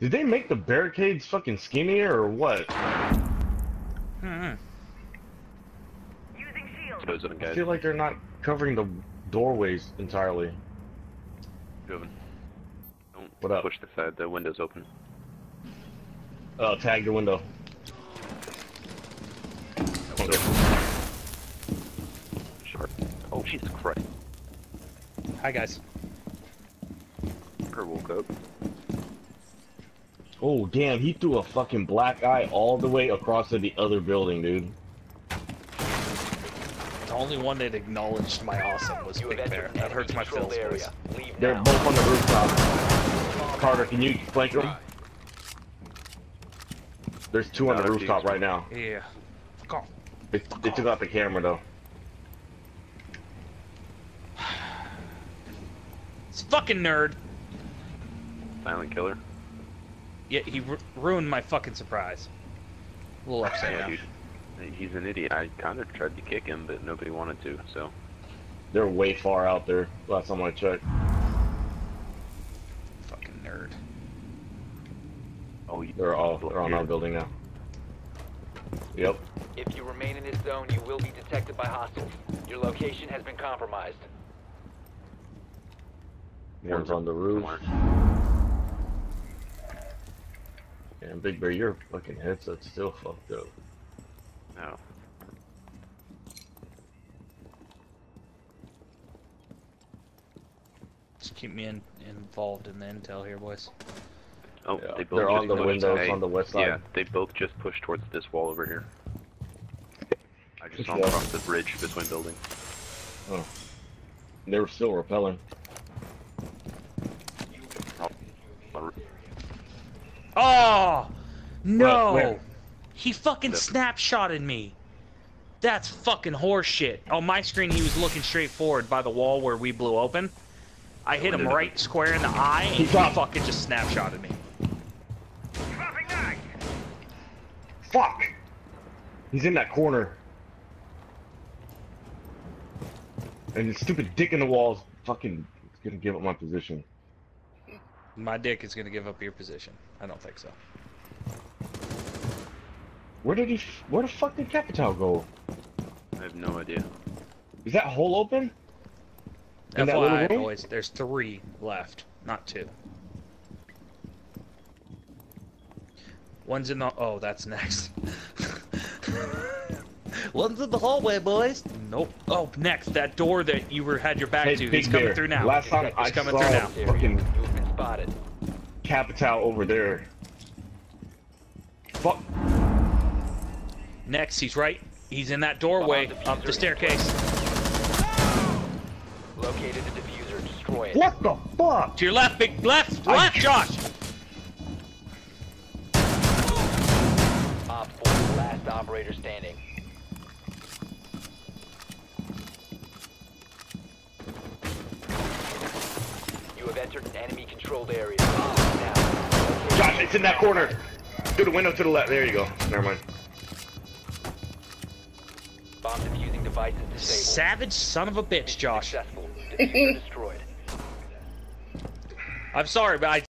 Did they make the barricades fucking skinnier or what? Hmm. Using shield. I feel like they're not covering the doorways entirely. Moving. Don't What up? push the side. The window's open. Uh, tag the window. Sharp. Oh Jesus Christ! Hi guys. Her woke up. Oh damn, he threw a fucking black eye all the way across to the other building, dude. The only one that acknowledged my awesome was You Big Bear. That hurts my feelings. feels, area. They're now. both on the rooftop. Carter, can you flank them? There's two on the rooftop right now. Yeah. Fuck off. They, they took out the camera though. It's fucking nerd. Silent killer. Yeah, he ru ruined my fucking surprise. A little upset Yeah, now. dude. He's an idiot. I kind of tried to kick him, but nobody wanted to. So They're way far out there. Last time I checked. Fucking nerd. oh, you, They're all they're on our building now. Yep. If you remain in this zone, you will be detected by hostiles. Your location has been compromised. One's on the roof. Somewhere. And Big Bear, your fucking headset's still fucked up. No. Just keep me in, involved in the intel here, boys. Oh, Yeah, they both they're just on the windows hey, on the west side. Yeah, they both just pushed towards this wall over here. I just saw them Yeah. across the bridge, between buildings. Oh. They were still repelling. Oh no! where? He fucking The- snapshotted me. That's fucking horseshit. On my screen, he was looking straight forward by the wall where we blew open. I hit him right square in the eye, and He he fucking just snapshotted me. Fuck! He's in that corner. And his stupid dick in the walls fucking is gonna give up my position. My dick is gonna give up your position. I don't think so. Where did he f- where the fuck did Capitão go? I have no idea. Is that hole open? In that little FYI, room? boys, there's three left, not two. One's in the. Oh, that's next. One's in the hallway, boys. Nope. Oh, next that door that you were had your back Hey, to. He's coming Bear, through now. last time He's I coming saw through now. Area. Fucking- You have been spotted. Capitão over there. Fuck. Next, he's right. He's in that doorway Bomb up the staircase. Located the defuser. Destroy it. What the fuck? To your left, big left, I- left, Josh. Op 4, last operator standing. Have entered an enemy-controlled area. Now, Josh, it's in that corner. Through the window to the left. There you go. Never mind. Bomb defusing device is disabled. Savage son of a bitch, Josh. Successful. Defuser destroyed. I'm sorry, but I